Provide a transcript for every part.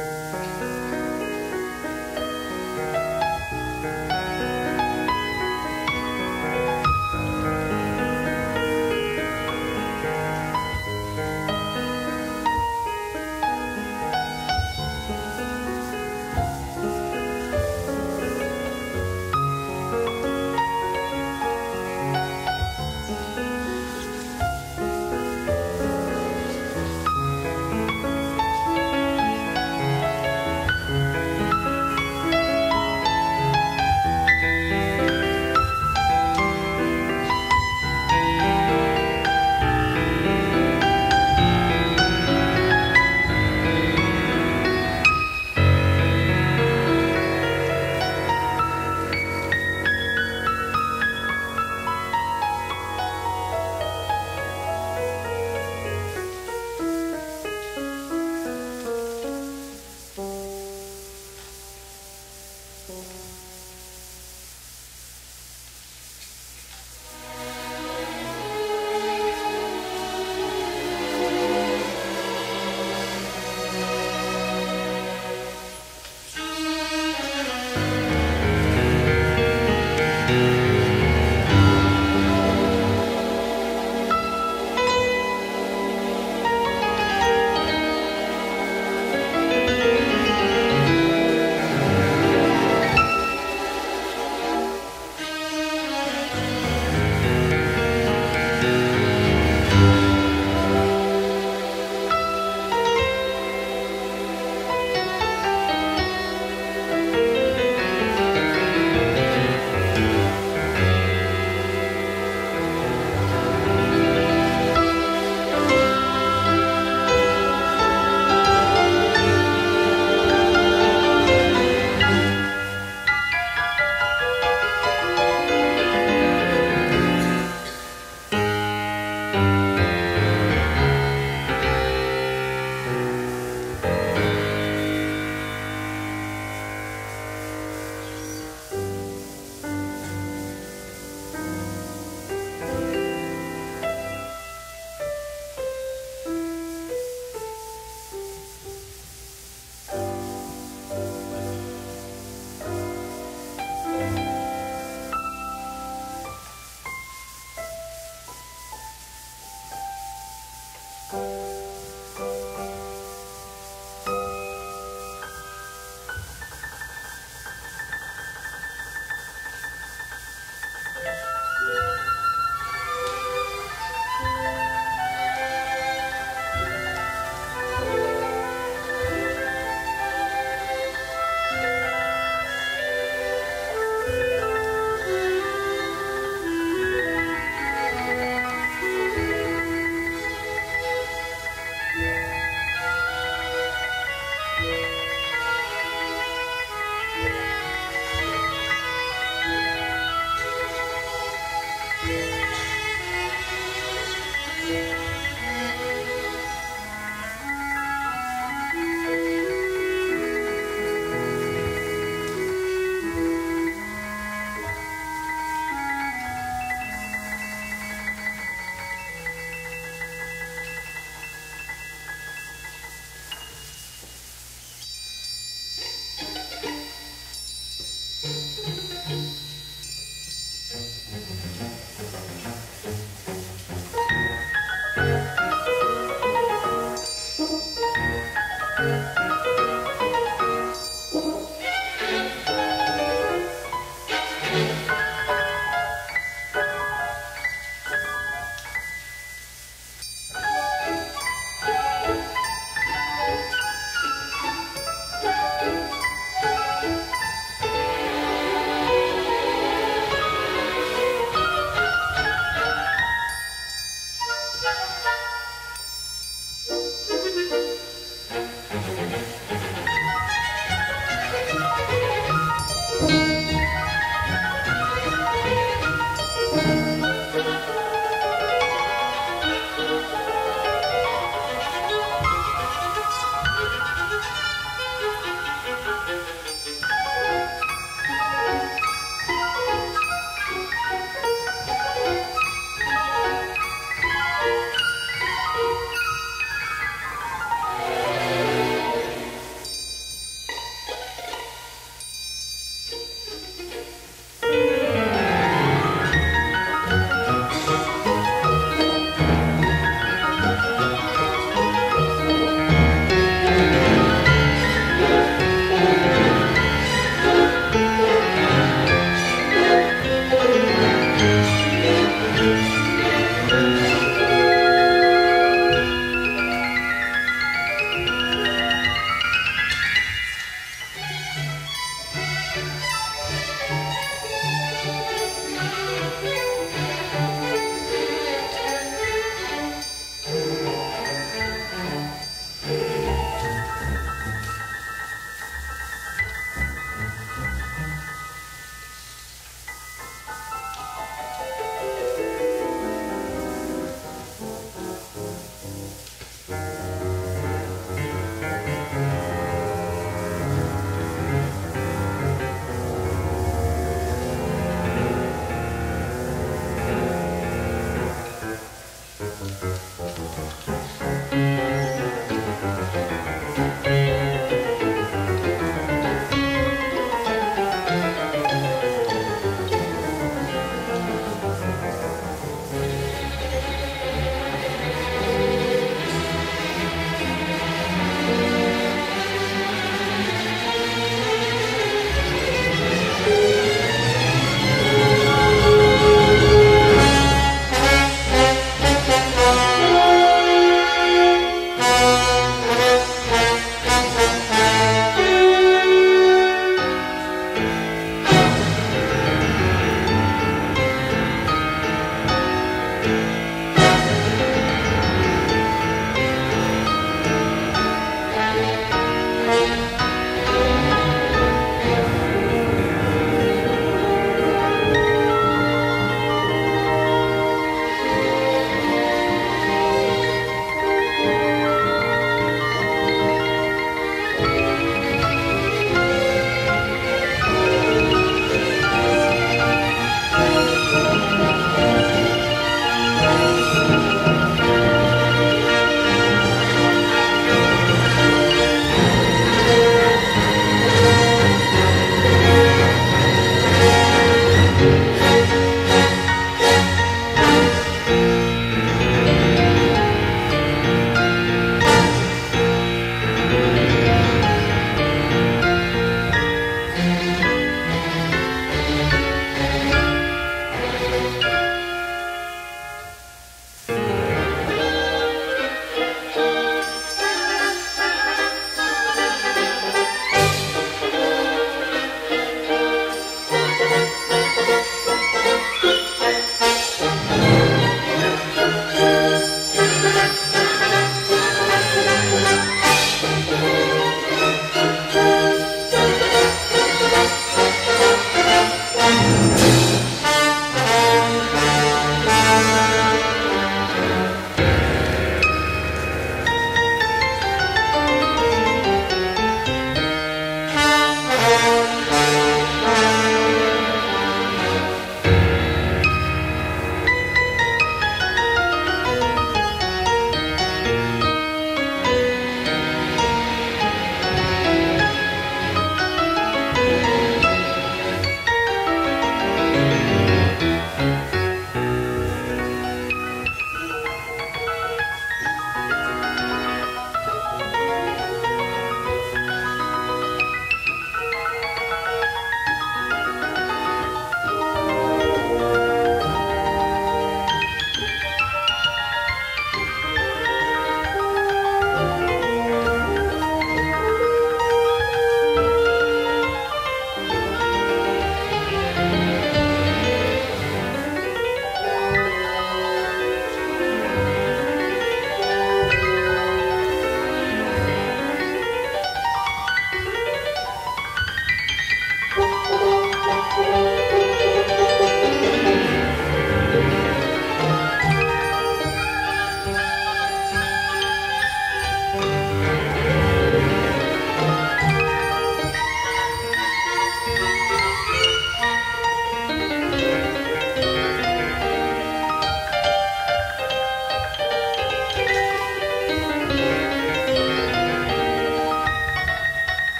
Thank you.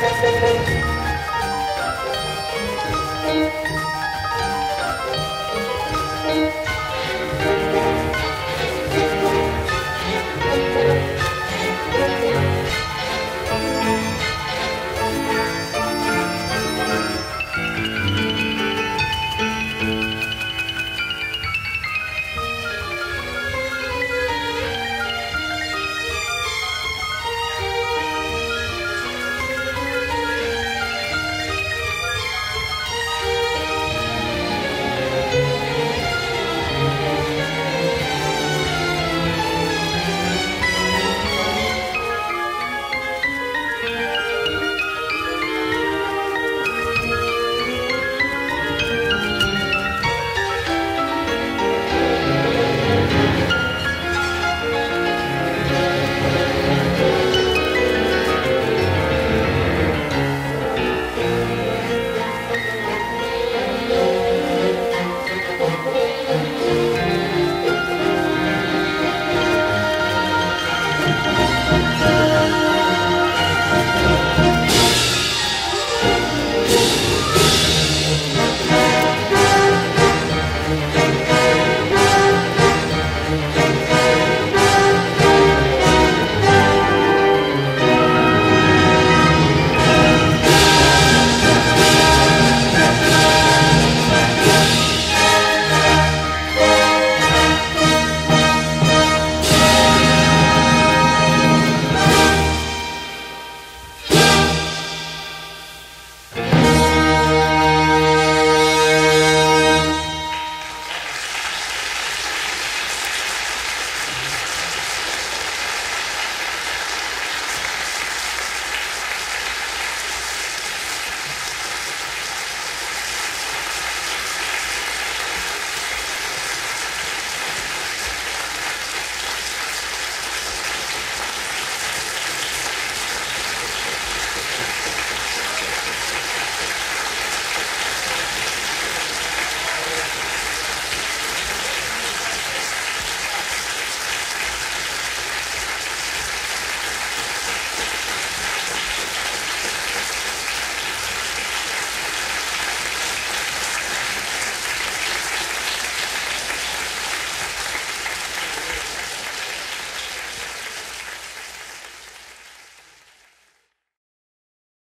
Gracias.